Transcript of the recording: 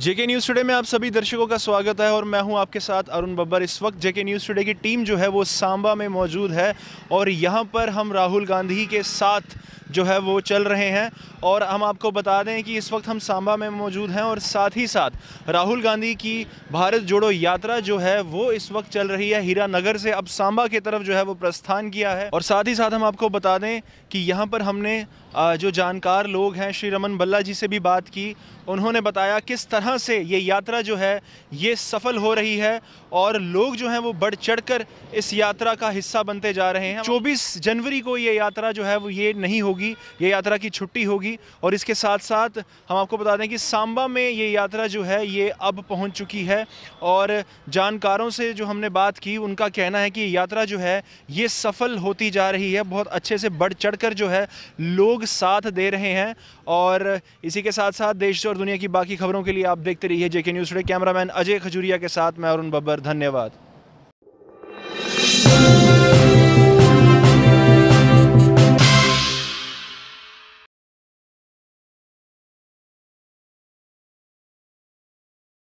जेके news today में आप सभी दर्शकों का स्वागत है और मैं हूँ आपके साथ अरुण बब्बर। इस वक्त जेके न्यूज़ टुडे की टीम जो है वो सांबा में मौजूद है और यहाँ पर हम राहुल गांधी के साथ जो है वो चल रहे हैं। और हम आपको बता दें कि इस वक्त हम सांबा में मौजूद हैं और साथ ही साथ राहुल गांधी की भारत जोड़ो यात्रा जो है वो इस वक्त चल रही है हीरा नगर से। अब सांबा की तरफ़ जो है वो प्रस्थान किया है। और साथ ही साथ हम आपको बता दें कि यहाँ पर हमने जो जानकार लोग हैं, श्री रमन बल्ला जी से भी बात की। उन्होंने बताया किस तरह से ये यात्रा जो है, ये सफल हो रही है और लोग जो हैं वो बढ़ चढ़कर इस यात्रा का हिस्सा बनते जा रहे हैं। 24 जनवरी को ये यात्रा जो है वो ये नहीं होगी। ये यात्रा की छुट्टी होगी और इसके साथ साथ हम आपको बता दें कि सांबा में ये यात्रा जो है, ये अब पहुँच चुकी है और जानकारों से जो हमने बात की, उनका कहना है कि यात्रा जो है, ये सफल होती जा रही है, बहुत अच्छे से बढ़ चढ़ जो है, लोग साथ दे रहे हैं और इसी के साथ साथ देश और दुनिया की बाकी खबरों के लिए आप देखते रहिए JK news today, cameraman Ajay Khajuria के साथ, मैं अरुण बब्बर, धन्यवाद।